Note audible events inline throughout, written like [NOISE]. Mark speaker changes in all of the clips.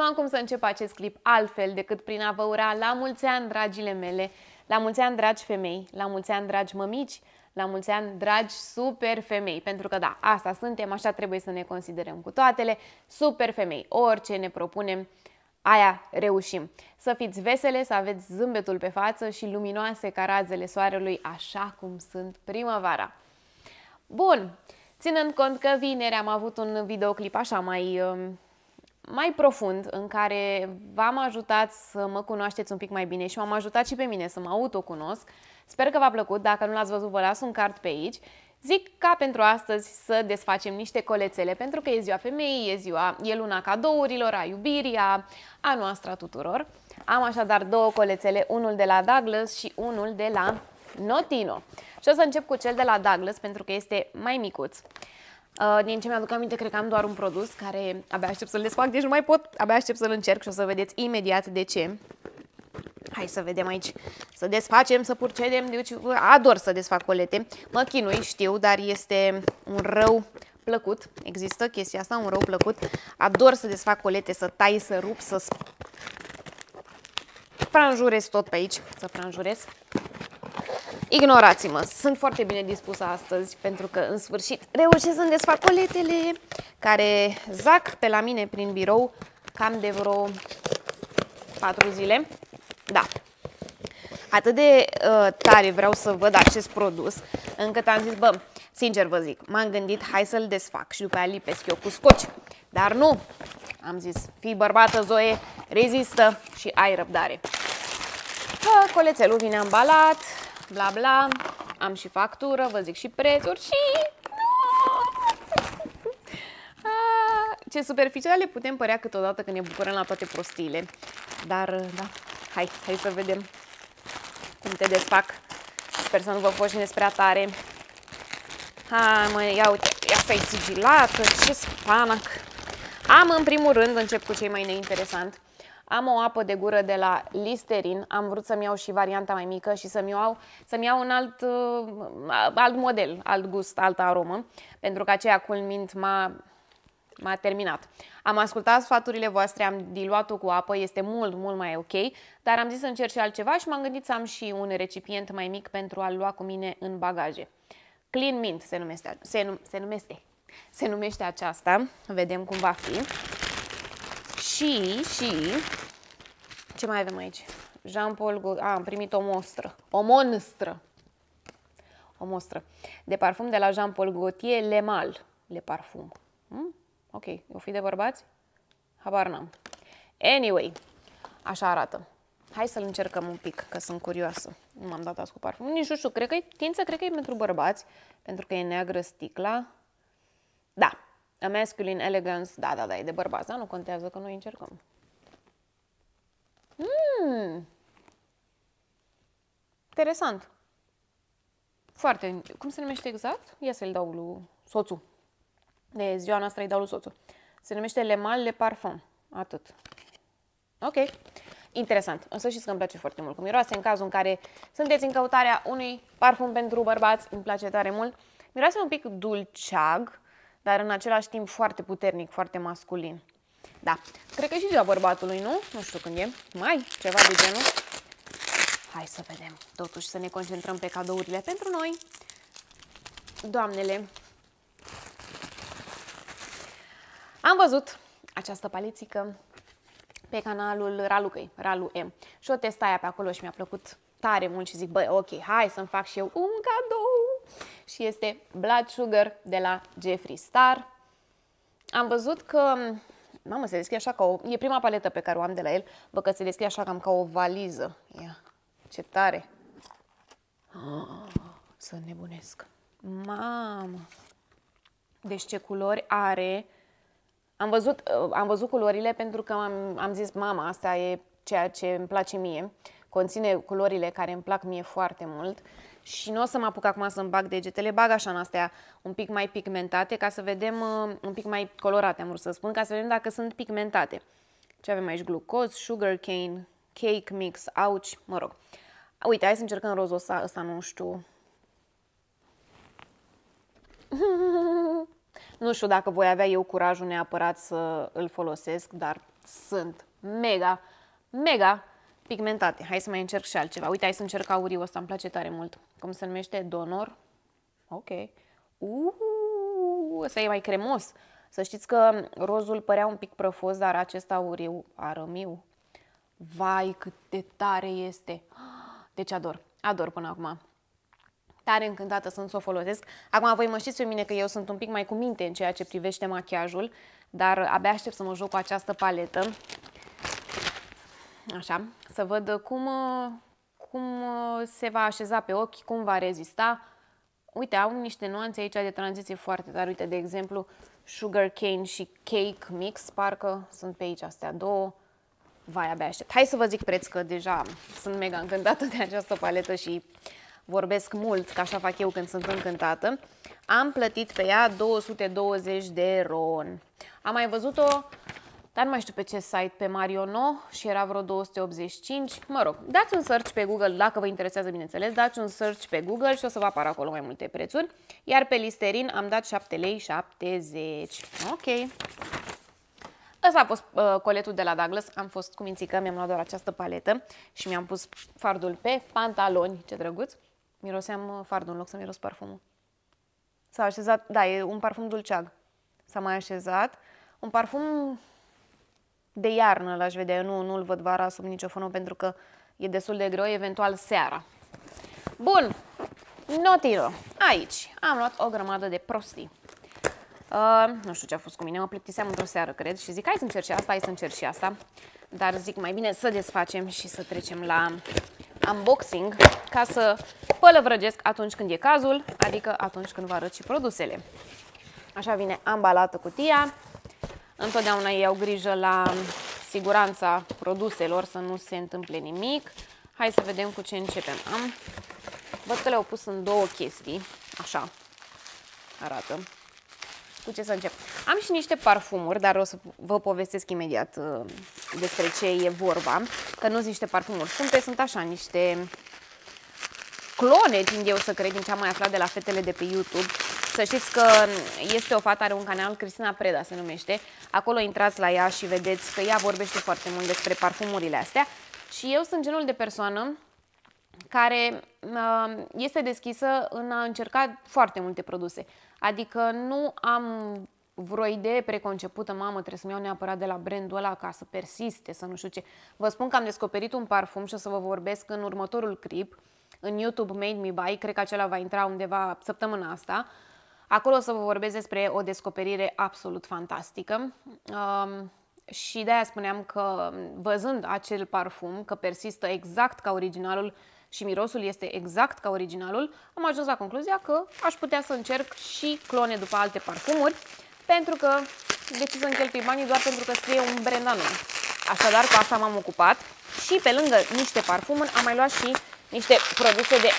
Speaker 1: Nu am cum să încep acest clip altfel decât prin a vă ura la mulți ani, dragile mele, la mulți ani, dragi femei, la mulți ani, dragi mămici, la mulți ani, dragi super femei, pentru că da, asta suntem, așa trebuie să ne considerăm cu toatele, super femei, orice ne propunem, aia reușim. Să fiți vesele, să aveți zâmbetul pe față și luminoase ca razele soarelui, așa cum sunt primăvara. Bun, ținând cont că vineri am avut un videoclip așa mai, um, mai profund, în care v-am ajutat să mă cunoașteți un pic mai bine și m-am ajutat și pe mine să mă autocunosc, Sper că v-a plăcut, dacă nu l-ați văzut vă las un card pe aici. Zic ca pentru astăzi să desfacem niște colețele, pentru că e ziua femeii, e, ziua, e luna cadourilor, a iubirii, a, a noastră a tuturor. Am așadar două colețele, unul de la Douglas și unul de la Notino. Și o să încep cu cel de la Douglas, pentru că este mai micuț. Uh, din ce mi-aduc aminte, cred că am doar un produs care abia aștept să-l desfac, deci nu mai pot, abia aștept să-l încerc și o să vedeți imediat de ce. Hai să vedem aici, să desfacem, să purcedem, deci ador să desfac colete. Mă chinui, știu, dar este un rău plăcut. Există chestia asta, un rău plăcut. Ador să desfac colete, să tai, să rup, să franjurez tot pe aici, să franjurez. Ignorați-mă, sunt foarte bine dispusă astăzi pentru că în sfârșit reușesc să-mi desfac coletele care zac pe la mine prin birou cam de vreo 4 zile. Da. Atât de uh, tare vreau să văd acest produs, încât am zis, bă, sincer vă zic, m-am gândit, hai să-l desfac și după aia lipesc eu cu scoci. Dar nu, am zis, fii bărbată, Zoe, rezistă și ai răbdare. Ha, colețelul vine ambalat, bla bla, am și factură, vă zic și prețuri și... [LAUGHS] ce superficiale putem părea câteodată când ne bucurăm la toate prostiile. Dar, da, Hai, hai să vedem cum te desfac. Sper să nu vă foșine spre tare. Hai mă, ia uite, asta e sigilată, ce spanac. Am în primul rând, încep cu cei mai neinteresant, am o apă de gură de la Listerin, am vrut să-mi iau și varianta mai mică și să-mi iau, să iau un alt, uh, alt model, alt gust, altă aromă, pentru că aceea Cool Mint m-a m-a terminat. Am ascultat sfaturile voastre, am diluat-o cu apă, este mult, mult mai ok, dar am zis să încerc și altceva și m-am gândit să am și un recipient mai mic pentru a-l lua cu mine în bagaje. Clean Mint se numește, se, num, se numește, se numește aceasta, vedem cum va fi. Și, și, ce mai avem aici? Jean-Paul a, am primit o mostră, o monstră, o mostră de parfum de la Jean-Paul Gaultier Le Mal, Le Parfum. Hmm? Ok, o fi de bărbați? Habar n-am. Anyway, așa arată. Hai să-l încercăm un pic, că sunt curioasă. Nu m-am dat azi cu parfum. Nici nu știu, cred că e, tință, cred că e pentru bărbați, pentru că e neagră sticla. Da, a masculine elegance, da, da, da, e de bărbați, da, nu contează că noi încercăm. Mmm, interesant. Foarte, cum se numește exact? Ia să-l dau lui soțul de ziua noastră îi dau lui soțul. Se numește Le Mal Le Parfum. Atât. Ok. Interesant. Însă știți că îmi place foarte mult cum miroase în cazul în care sunteți în căutarea unui parfum pentru bărbați. Îmi place tare mult. Miroase un pic dulceag, dar în același timp foarte puternic, foarte masculin. Da. Cred că și ziua bărbatului, nu? Nu știu când e. Mai? Ceva de genul. Hai să vedem. Totuși să ne concentrăm pe cadourile pentru noi. Doamnele, Am văzut această palițică pe canalul Ralucăi, Ralu M. Și o testa aia pe acolo și mi-a plăcut tare mult și zic, băi, ok, hai să-mi fac și eu un cadou. Și este Blood Sugar de la Jeffree Star. Am văzut că, mamă, se deschide așa ca o, e prima paletă pe care o am de la el, vă că se deschide așa cam ca o valiză. Ia, ce tare. Oh, [GASPS] să nebunesc. Mamă. Deci ce culori are am văzut, uh, am văzut culorile pentru că am, am zis, mama, asta e ceea ce îmi place mie. Conține culorile care îmi plac mie foarte mult și nu o să mă apuc acum să-mi bag degetele, bag așa în astea un pic mai pigmentate ca să vedem, uh, un pic mai colorate am vrut să spun, ca să vedem dacă sunt pigmentate. Ce avem aici? Glucoz, sugar cane, cake mix, ouch, mă rog. Uite, hai să încercăm rozul ăsta, ăsta nu știu. [LAUGHS] Nu știu dacă voi avea eu curajul neapărat să îl folosesc, dar sunt mega, mega pigmentate. Hai să mai încerc și altceva. Uite, hai să încerc auriu ăsta, îmi place tare mult. Cum se numește? Donor. Ok. Uuu, ăsta e mai cremos. Să știți că rozul părea un pic prăfos, dar acesta auriu, arămiu. Vai, cât de tare este! Deci ador, ador până acum. Tare încântată sunt să o folosesc. Acum voi mă știți pe mine că eu sunt un pic mai cu minte în ceea ce privește machiajul, dar abia aștept să mă joc cu această paletă. Așa, să văd cum, cum se va așeza pe ochi, cum va rezista. Uite, au niște nuanțe aici de tranziție foarte tare. Uite, de exemplu, sugar cane și cake mix, parcă sunt pe aici astea două. Vai, abia aștept. Hai să vă zic preț, că deja sunt mega încântată de această paletă și vorbesc mult, că așa fac eu când sunt încântată. Am plătit pe ea 220 de ron. Am mai văzut-o dar nu mai știu pe ce site, pe Mariono și era vreo 285. Mă rog, dați un search pe Google, dacă vă interesează, bineînțeles, dați un search pe Google și o să vă apară acolo mai multe prețuri. Iar pe Listerin am dat 7 lei 70. Ok. Ăsta a fost uh, coletul de la Douglas. Am fost cu mințică, mi-am luat doar această paletă și mi-am pus fardul pe pantaloni. Ce drăguț! Miroseam uh, fardul în loc să miros parfumul. S-a așezat, da, e un parfum dulceag. S-a mai așezat. Un parfum de iarnă l-aș vedea, nu, nu-l văd vara sub nicio formă pentru că e destul de greu, eventual seara. Bun, notiro. Aici am luat o grămadă de prostii. Uh, nu știu ce a fost cu mine, mă plictiseam într-o seară, cred, și zic hai să încerc și asta, hai să încerc și asta. Dar zic mai bine să desfacem și să trecem la unboxing ca să pălăvrăgesc atunci când e cazul, adică atunci când vă arăt și produsele. Așa vine ambalată cutia. Întotdeauna ei au grijă la siguranța produselor, să nu se întâmple nimic. Hai să vedem cu ce începem. Am, văd că le-au pus în două chestii, așa arată. Cu ce să încep? Am și niște parfumuri, dar o să vă povestesc imediat uh, despre ce e vorba, că nu sunt niște parfumuri scumpe, sunt așa niște clone, tind eu să cred, din ce am mai aflat de la fetele de pe YouTube, să știți că este o fată, are un canal, Cristina Preda se numește. Acolo intrați la ea și vedeți că ea vorbește foarte mult despre parfumurile astea. Și eu sunt genul de persoană care uh, este deschisă în a încerca foarte multe produse. Adică nu am vreo idee preconcepută, mamă, trebuie să-mi iau neapărat de la brandul ăla ca să persiste, să nu știu ce. Vă spun că am descoperit un parfum și o să vă vorbesc în următorul clip, în YouTube Made Me Buy, cred că acela va intra undeva săptămâna asta. Acolo o să vă vorbesc despre o descoperire absolut fantastică. Um, și de aia spuneam că văzând acel parfum, că persistă exact ca originalul și mirosul este exact ca originalul, am ajuns la concluzia că aș putea să încerc și clone după alte parfumuri, pentru că de ce să-mi cheltui banii doar pentru că scrie un brand anume. Așadar, cu asta m-am ocupat și pe lângă niște parfumuri am mai luat și niște produse de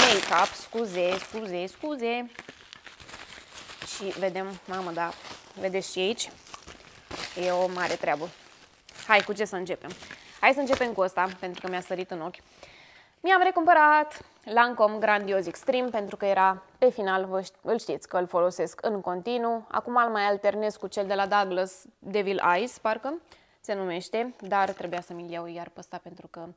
Speaker 1: make-up, scuze, scuze, scuze, și vedem, mamă, da, vedeți și aici, e o mare treabă. Hai, cu ce să începem? Hai să începem cu ăsta, pentru că mi-a sărit în ochi. Mi-am recumpărat Lancome Grandios Extreme pentru că era pe final, vă îl știți că îl folosesc în continuu. Acum îl mai alternez cu cel de la Douglas Devil Eyes, parcă se numește, dar trebuia să mi-l iau iar pe ăsta pentru că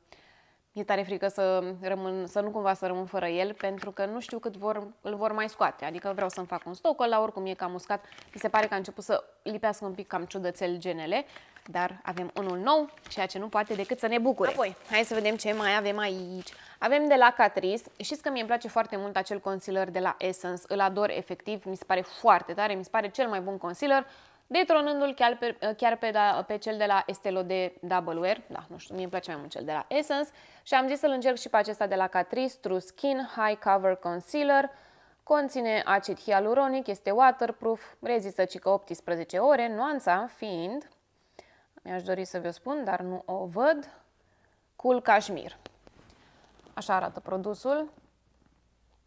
Speaker 1: mi-e tare frică să, rămân, să nu cumva să rămân fără el, pentru că nu știu cât vor, îl vor mai scoate. Adică vreau să-mi fac un stoc, la oricum e cam uscat. Mi se pare că a început să lipească un pic cam ciudățel genele, dar avem unul nou, ceea ce nu poate decât să ne bucure. Apoi, hai să vedem ce mai avem aici. Avem de la Catrice. Știți că mie îmi place foarte mult acel concealer de la Essence. Îl ador efectiv, mi se pare foarte tare, mi se pare cel mai bun concealer detronându-l chiar pe, chiar pe, da, pe cel de la Estee Lauder Double Wear, da, nu știu, mie îmi place mai mult cel de la Essence și am zis să-l încerc și pe acesta de la Catrice True Skin High Cover Concealer, conține acid hialuronic, este waterproof, rezistă cică 18 ore, nuanța fiind, mi-aș dori să vă spun, dar nu o văd, Cool Cashmere. Așa arată produsul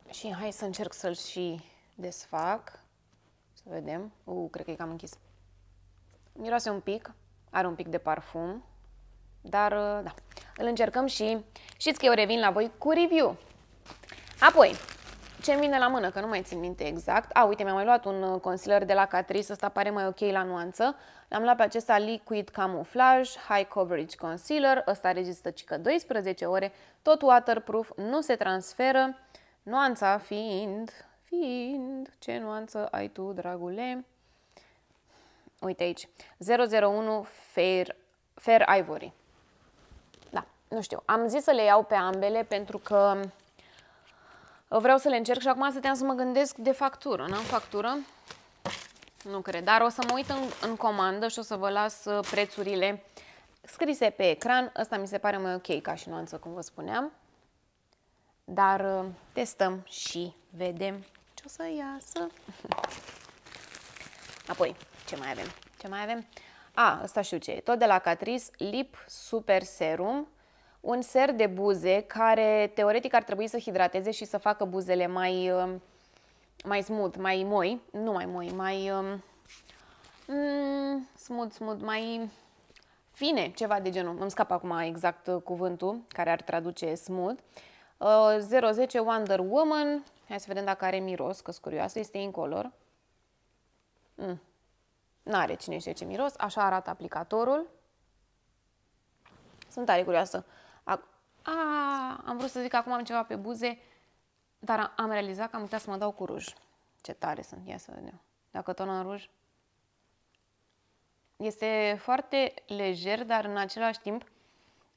Speaker 1: și hai să încerc să-l și desfac, să vedem, uh, cred că e cam închis. Miroase un pic, are un pic de parfum, dar uh, da, îl încercăm și știți că eu revin la voi cu review. Apoi, ce vine la mână, că nu mai țin minte exact. A, uite, mi-am mai luat un uh, concealer de la Catrice, ăsta pare mai ok la nuanță. L-am luat pe acesta Liquid Camouflage High Coverage Concealer, ăsta rezistă cică 12 ore, tot waterproof, nu se transferă. Nuanța fiind, fiind, ce nuanță ai tu, dragule? Uite aici, 001 Fair, Fair Ivory. Da, nu știu, am zis să le iau pe ambele pentru că vreau să le încerc și acum stăteam să mă gândesc de factură. N-am factură? Nu cred, dar o să mă uit în, în comandă și o să vă las uh, prețurile scrise pe ecran. Ăsta mi se pare mai ok ca și nuanță, cum vă spuneam. Dar uh, testăm și vedem ce o să iasă. [LAUGHS] Apoi, ce mai avem? Ce mai avem? A, ăsta știu ce e. Tot de la Catrice, Lip Super Serum. Un ser de buze care teoretic ar trebui să hidrateze și să facă buzele mai, um, mai smooth, mai moi. Nu mai moi, mai um, mm, smooth, smooth, mai fine, ceva de genul. Îmi scap acum exact uh, cuvântul care ar traduce smooth. Uh, 010 Wonder Woman. Hai să vedem dacă are miros, că curioasă. Este incolor. Mm. N-are cine știe ce miros. Așa arată aplicatorul. Sunt tare curioasă. A, a, am vrut să zic că acum am ceva pe buze, dar am realizat că am uitat să mă dau cu ruj. Ce tare sunt. Ia să vedem. Dacă tot în ruj. Este foarte lejer, dar în același timp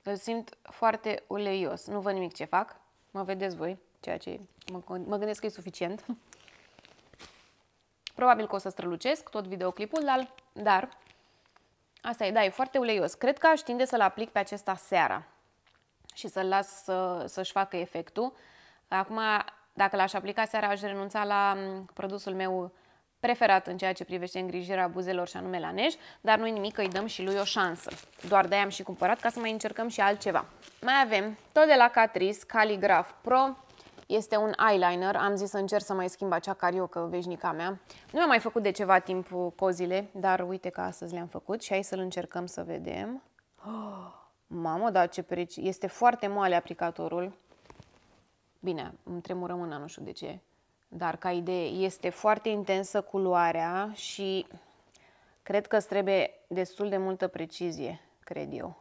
Speaker 1: îl simt foarte uleios. Nu văd nimic ce fac. Mă vedeți voi, ceea ce mă, mă gândesc că e suficient. [LAUGHS] Probabil că o să strălucesc tot videoclipul, dar, dar asta e, da, e foarte uleios. Cred că aș tinde să-l aplic pe acesta seara și să-l las să, să-și facă efectul. Acum, dacă l-aș aplica seara, aș renunța la produsul meu preferat în ceea ce privește îngrijirea buzelor și anume la nej, dar nu-i nimic că îi dăm și lui o șansă. Doar de-aia am și cumpărat ca să mai încercăm și altceva. Mai avem tot de la Catrice Calligraph Pro este un eyeliner, am zis să încerc să mai schimb acea cariocă veșnica mea. Nu am mai făcut de ceva timp cozile, dar uite că astăzi le-am făcut și hai să-l încercăm să vedem. Oh, mamă, dar ce perici! Este foarte moale aplicatorul. Bine, îmi tremură mâna, nu știu de ce. Dar ca idee, este foarte intensă culoarea și cred că îți trebuie destul de multă precizie, cred eu.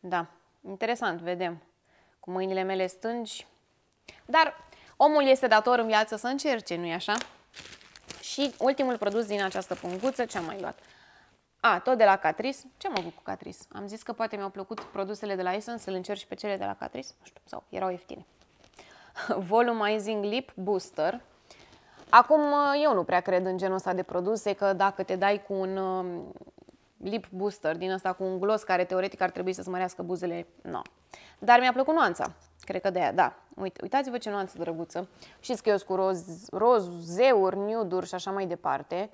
Speaker 1: Da, interesant, vedem. Cu mâinile mele stângi dar omul este dator în viață să încerce, nu-i așa? Și ultimul produs din această punguță, ce am mai luat? A, tot de la Catrice. Ce am avut cu Catrice? Am zis că poate mi-au plăcut produsele de la Essence, să-l încerc și pe cele de la Catrice. Nu știu, sau erau ieftine. [LAUGHS] Volumizing Lip Booster. Acum, eu nu prea cred în genul ăsta de produse, că dacă te dai cu un um, lip booster din ăsta, cu un gloss care teoretic ar trebui să-ți mărească buzele, nu. No. Dar mi-a plăcut nuanța. Cred că de aia, da. Uite, uitați-vă ce nuanță drăguță. Știți că eu sunt cu roz, rozeuri, nude și așa mai departe.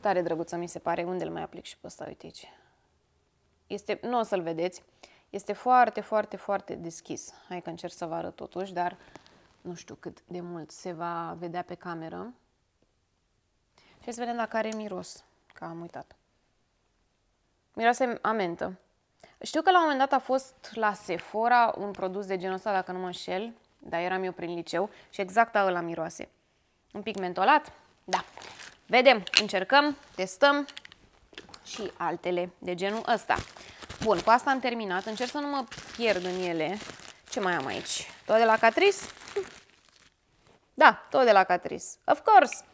Speaker 1: Tare drăguță mi se pare. Unde îl mai aplic și pe ăsta? Uite aici. Este, nu o să-l vedeți. Este foarte, foarte, foarte deschis. Hai că încerc să vă arăt totuși, dar nu știu cât de mult se va vedea pe cameră. Și să vedem dacă are miros, că am uitat. Miroase amentă. Știu că la un moment dat a fost la Sephora un produs de genul ăsta, dacă nu mă înșel, dar eram eu prin liceu și exact ăla miroase. Un pic mentolat? Da. Vedem, încercăm, testăm și altele de genul ăsta. Bun, cu asta am terminat. Încerc să nu mă pierd în ele. Ce mai am aici? Tot de la Catrice? Da, tot de la Catrice. Of course!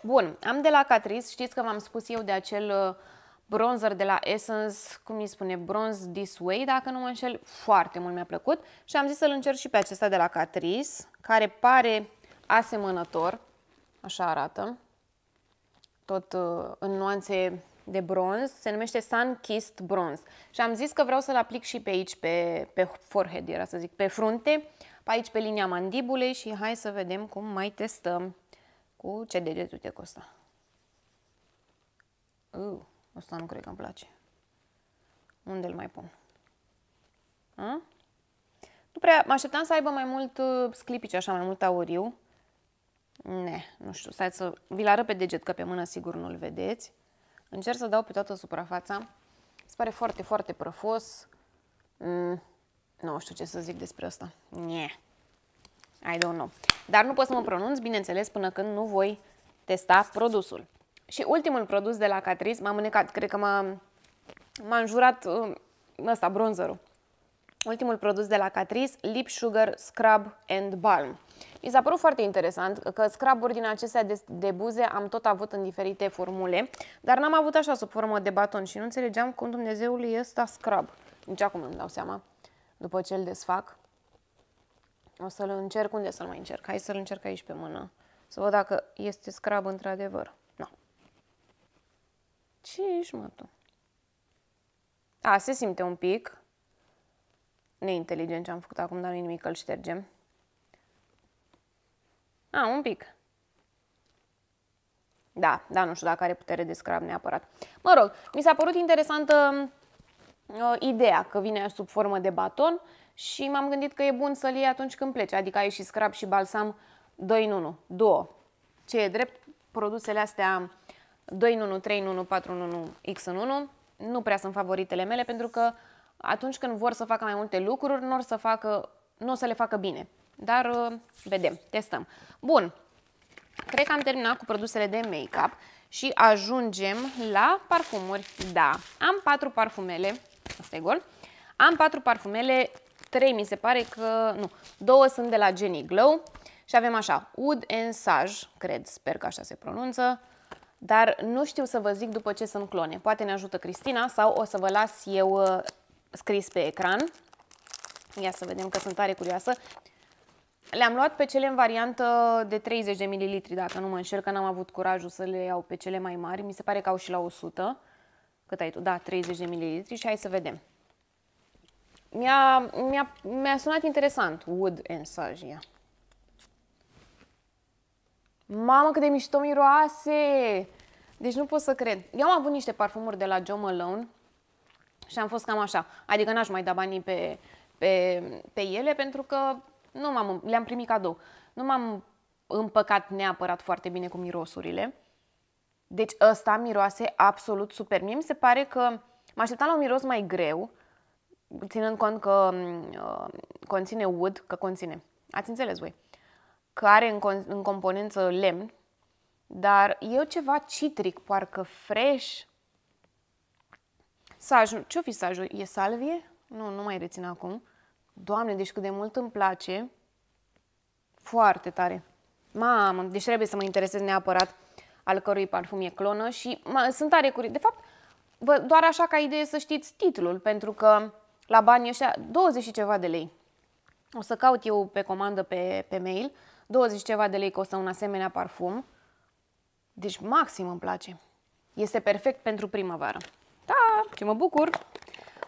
Speaker 1: Bun, am de la Catrice. Știți că v-am spus eu de acel uh, bronzer de la Essence, cum îi spune, Bronze This Way, dacă nu mă înșel, foarte mult mi-a plăcut și am zis să-l încerc și pe acesta de la Catrice, care pare asemănător, așa arată, tot uh, în nuanțe de bronz, se numește Sun Kissed Bronze și am zis că vreau să-l aplic și pe aici, pe, pe forehead, era să zic, pe frunte, pe aici pe linia mandibulei și hai să vedem cum mai testăm cu ce deget, uite cu ăsta. Uh. Asta nu cred că îmi place. Unde îl mai pun? A? Nu prea, mă așteptam să aibă mai mult uh, sclipici, așa, mai mult auriu. Ne, nu știu, stai să vi-l arăt pe deget, că pe mână sigur nu-l vedeți. Încerc să dau pe toată suprafața. Se pare foarte, foarte prăfos. Mm, nu știu ce să zic despre asta. Ne. I don't know. Dar nu pot să mă pronunț, bineînțeles, până când nu voi testa produsul. Și ultimul produs de la Catrice, m-am înecat, cred că m-a, m-a înjurat uh, ăsta, bronzerul. Ultimul produs de la Catrice, Lip Sugar Scrub and Balm. Mi s-a părut foarte interesant că scraburi din acestea de, de buze am tot avut în diferite formule, dar n-am avut așa sub formă de baton și nu înțelegeam cum Dumnezeul e ăsta scrub. Nici acum nu-mi dau seama, după ce îl desfac. O să-l încerc, unde să-l mai încerc? Hai să-l încerc aici pe mână, să văd dacă este scrub într-adevăr. Nu. Ce ești, mă, tu? A, se simte un pic. Neinteligent ce am făcut acum, dar nu nimic, îl ștergem. A, un pic. Da, da, nu știu dacă are putere de scrap neapărat. Mă rog, mi s-a părut interesantă uh, ideea că vine sub formă de baton și m-am gândit că e bun să-l iei atunci când pleci, adică ai și scrap și balsam 2 în 1, 2. Ce e drept, produsele astea 2 în 1, 3 în 1, 4 în 1, X în 1, nu prea sunt favoritele mele pentru că atunci când vor să facă mai multe lucruri, nu, să facă, nu o să le facă bine. Dar uh, vedem, testăm. Bun, cred că am terminat cu produsele de make-up și ajungem la parfumuri. Da, am patru parfumele, asta e gol. Am patru parfumele, trei mi se pare că, nu, două sunt de la Jenny Glow și avem așa, Wood and Sage, cred, sper că așa se pronunță, dar nu știu să vă zic după ce sunt clone. Poate ne ajută Cristina sau o să vă las eu uh, scris pe ecran. Ia să vedem că sunt tare curioasă. Le-am luat pe cele în variantă de 30 de ml, dacă nu mă înșel, că n-am avut curajul să le iau pe cele mai mari. Mi se pare că au și la 100. Cât ai tu? Da, 30 de ml și hai să vedem. Mi-a, mi-a, mi-a sunat interesant, Wood and Sage. Mamă, cât de mișto miroase! Deci nu pot să cred. Eu am avut niște parfumuri de la Jo Malone și am fost cam așa. Adică n-aș mai da banii pe, pe, pe ele pentru că nu m-am, le-am primit cadou. Nu m-am împăcat neapărat foarte bine cu mirosurile. Deci ăsta miroase absolut super. Mie mi se pare că mă așteptam la un miros mai greu, ținând cont că uh, conține wood, că conține, ați înțeles voi, că are în, în componență lemn, dar eu ceva citric, parcă fresh. Sajul, ce-o fi sajul? E salvie? Nu, nu mai rețin acum. Doamne, deci cât de mult îmi place. Foarte tare. Mamă, deci trebuie să mă interesez neapărat al cărui parfum e clonă și mă, sunt tare curioasă. De fapt, vă, doar așa ca idee să știți titlul, pentru că la banii ăștia 20 și ceva de lei. O să caut eu pe comandă pe, pe mail, 20 și ceva de lei costă un asemenea parfum. Deci maxim îmi place. Este perfect pentru primăvară. Da, ce mă bucur!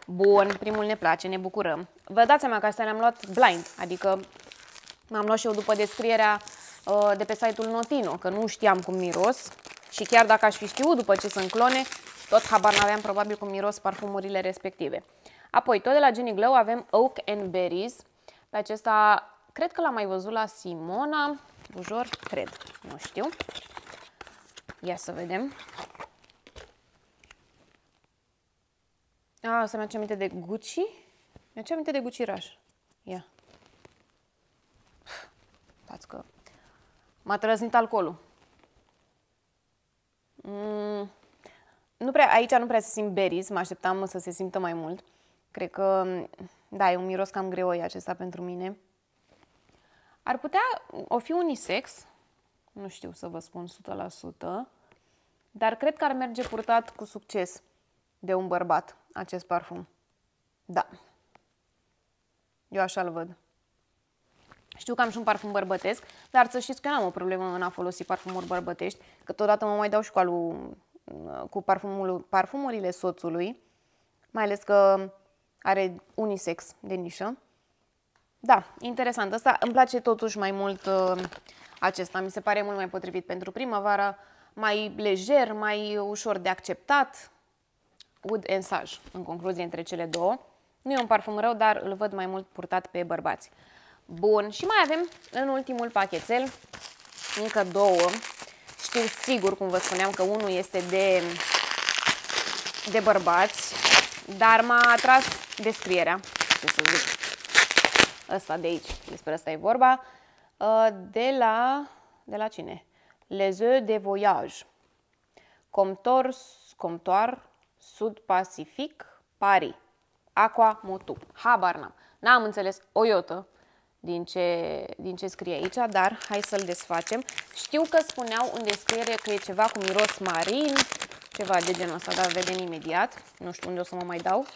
Speaker 1: Bun, primul ne place, ne bucurăm. Vă dați seama că asta le-am luat blind, adică m-am luat și eu după descrierea uh, de pe site-ul Notino, că nu știam cum miros și chiar dacă aș fi știut după ce sunt clone, tot habar n-aveam probabil cum miros parfumurile respective. Apoi, tot de la Jenny Glow avem Oak and Berries. Pe acesta, cred că l-am mai văzut la Simona, Bujor, cred, nu știu. Ia să vedem. A, să mi-aduce aminte de Gucci. Mi-aduce aminte de Gucci Rush. Ia. Stați că m-a trăznit alcoolul. Mm, nu prea, aici nu prea se simt berries, mă așteptam să se simtă mai mult. Cred că, da, e un miros cam greoi acesta pentru mine. Ar putea o fi unisex, nu știu să vă spun 100%, dar cred că ar merge purtat cu succes de un bărbat acest parfum. Da. Eu așa-l văd. Știu că am și un parfum bărbătesc, dar să știți că nu am o problemă în a folosi parfumuri bărbătești, că totodată mă mai dau și cu, alu, cu parfumul, parfumurile soțului, mai ales că are unisex de nișă. Da, interesant. Asta îmi place totuși mai mult uh, acesta. Mi se pare mult mai potrivit pentru primăvară, mai lejer, mai ușor de acceptat. Wood and Sage, în concluzie, între cele două. Nu e un parfum rău, dar îl văd mai mult purtat pe bărbați. Bun, și mai avem în ultimul pachetel încă două. Știu sigur, cum vă spuneam, că unul este de, de bărbați, dar m-a atras descrierea, ce să zic, ăsta de aici, despre ăsta e vorba. Uh, de la... De la cine? Les œufs de voyage. Comptor, Comptoar, Sud Pacific, Paris. Aqua Motu. Habar n-am. N-am înțeles o iotă din ce, din ce scrie aici, dar hai să-l desfacem. Știu că spuneau în descriere că e ceva cu miros marin, ceva de genul ăsta, dar vedem imediat. Nu știu unde o să mă mai dau.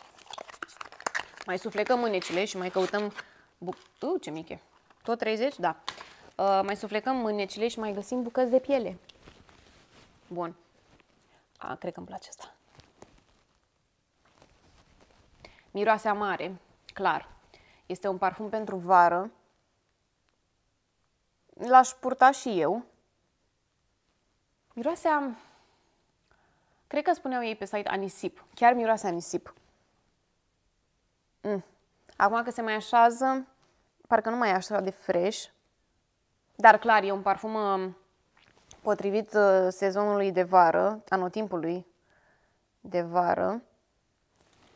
Speaker 1: Mai suflecăm mânecile și mai căutăm... Bu- uh, ce mic e. Tot 30? Da. Uh, mai suflecăm mânecile și mai găsim bucăți de piele. Bun. A, cred că îmi place asta. Miroase amare, clar. Este un parfum pentru vară. L-aș purta și eu. Miroase a... Cred că spuneau ei pe site anisip. Chiar miroase anisip. Mm. Acum că se mai așează, parcă nu mai e așa de fresh. Dar clar, e un parfum uh, potrivit uh, sezonului de vară, anotimpului de vară.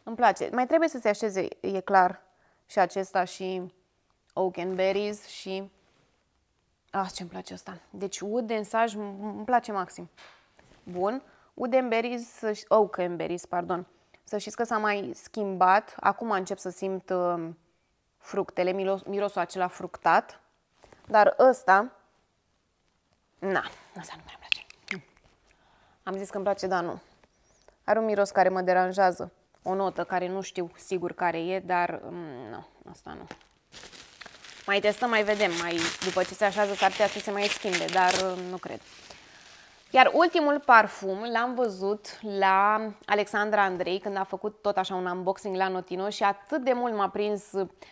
Speaker 1: Îmi place. Mai trebuie să se așeze, e clar, și acesta și Oak and Berries și... Ah, ce îmi place asta. Deci Wood and Sage îmi place maxim. Bun. Wood and Berries, Oak and Berries, pardon. Să știți că s-a mai schimbat. Acum încep să simt uh, fructele, miros, mirosul acela fructat. Dar ăsta, na, asta nu mi place. Hm. Am zis că îmi place, dar nu. Are un miros care mă deranjează. O notă care nu știu sigur care e, dar mm, nu, asta nu. Mai testăm, mai vedem. Mai, după ce se așează, s-ar putea să se mai schimbe, dar mm, nu cred. Iar ultimul parfum l-am văzut la Alexandra Andrei când a făcut tot așa un unboxing la Notino și atât de mult m-a prins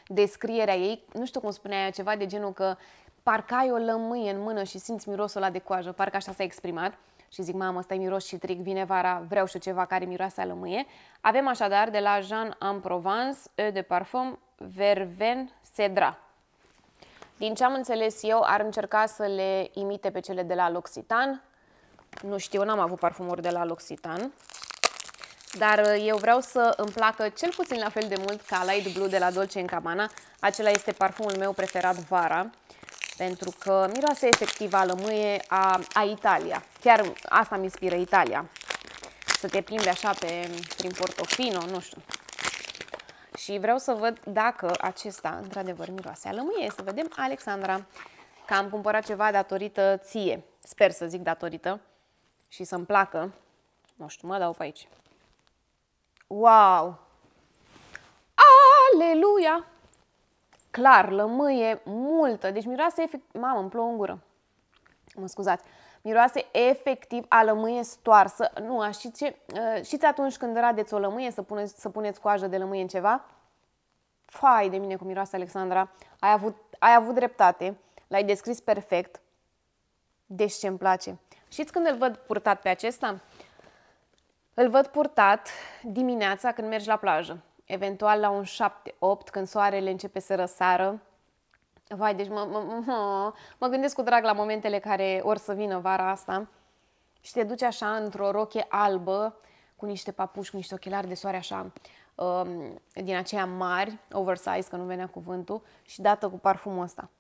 Speaker 1: descrierea ei, nu știu cum spunea ea, ceva de genul că parcă ai o lămâie în mână și simți mirosul ăla de coajă, parcă așa s-a exprimat. Și zic, mamă, ăsta e miros și tric, vine vara, vreau și ceva care miroase a lămâie. Avem așadar de la Jean en Provence, E de parfum Verven Cedra. Din ce am înțeles eu, ar încerca să le imite pe cele de la L'Occitane. Nu știu, n-am avut parfumuri de la L'Occitane. Dar eu vreau să îmi placă cel puțin la fel de mult ca Light Blue de la Dolce Gabbana. Acela este parfumul meu preferat vara pentru că miroase efectiv a lămâie a, a Italia. Chiar asta mi inspiră Italia. Să te plimbi așa pe, prin Portofino, nu știu. Și vreau să văd dacă acesta, într-adevăr, miroase a lămâie. Să vedem, Alexandra, că am cumpărat ceva datorită ție. Sper să zic datorită și să-mi placă. Nu știu, mă dau pe aici. Wow! Aleluia! clar, lămâie, multă. Deci miroase efectiv... Mamă, îmi plouă în gură. Mă scuzați. Miroase efectiv a lămâie stoarsă. Nu, știți ce? Uh, știți atunci când radeți o lămâie să puneți, să puneți coajă de lămâie în ceva? Fai de mine cu miroase, Alexandra. Ai avut, ai avut dreptate. L-ai descris perfect. Deci ce îmi place. Știți când îl văd purtat pe acesta? Îl văd purtat dimineața când mergi la plajă eventual la un 7-8, când soarele începe să răsară. Vai, deci mă, mă, mă, mă gândesc cu drag la momentele care or să vină vara asta și te duci așa într-o roche albă, cu niște papuși, cu niște ochelari de soare așa, um, din aceia mari, oversize, că nu venea cuvântul, și dată cu parfumul ăsta.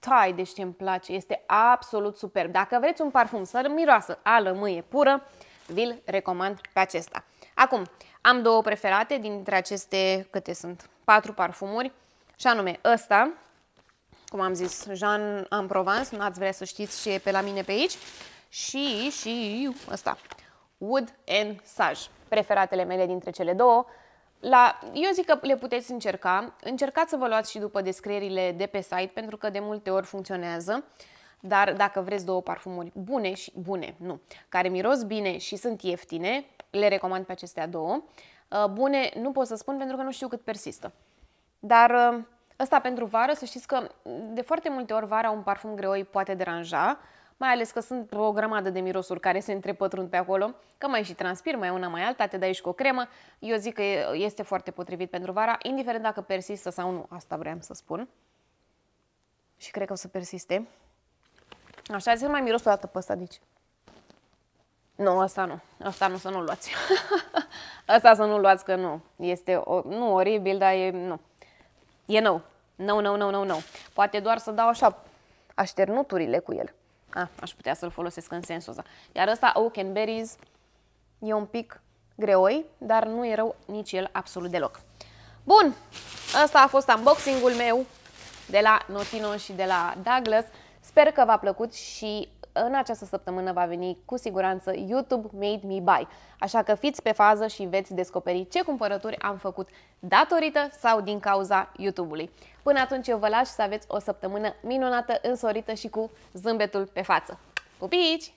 Speaker 1: Tai, deci ce îmi place, este absolut superb. Dacă vreți un parfum să miroasă a lămâie pură, vi-l recomand pe acesta. Acum, am două preferate dintre aceste, câte sunt? Patru parfumuri, și anume ăsta, cum am zis, Jean en Provence, nu ați vrea să știți ce e pe la mine pe aici, și, și ăsta, Wood and Sage, preferatele mele dintre cele două. La, eu zic că le puteți încerca. Încercați să vă luați și după descrierile de pe site, pentru că de multe ori funcționează. Dar dacă vreți două parfumuri bune și bune, nu, care miros bine și sunt ieftine, le recomand pe acestea două. Uh, bune, nu pot să spun pentru că nu știu cât persistă. Dar uh, ăsta pentru vară, să știți că de foarte multe ori vara un parfum greoi poate deranja, mai ales că sunt o grămadă de mirosuri care se întrepătrund pe acolo, că mai și transpir, mai una, mai alta, te dai și cu o cremă. Eu zic că este foarte potrivit pentru vara, indiferent dacă persistă sau nu, asta vreau să spun. Și cred că o să persiste. Așa, să mai miros o dată pe ăsta de aici. Nu, asta nu. Asta nu, să nu luați. [LAUGHS] asta să nu luați, că nu. Este, o, nu oribil, dar e, nu. E nou. No, no, no, no, no. Poate doar să dau așa așternuturile cu el. Ah, aș putea să-l folosesc în sensul ăsta. Iar ăsta, Oak and Berries, e un pic greoi, dar nu e rău nici el absolut deloc. Bun, ăsta a fost unboxing-ul meu de la Notino și de la Douglas. Sper că v-a plăcut și în această săptămână va veni cu siguranță YouTube Made Me Buy. Așa că fiți pe fază și veți descoperi ce cumpărături am făcut datorită sau din cauza YouTube-ului. Până atunci eu vă las să aveți o săptămână minunată, însorită și cu zâmbetul pe față. Pupici!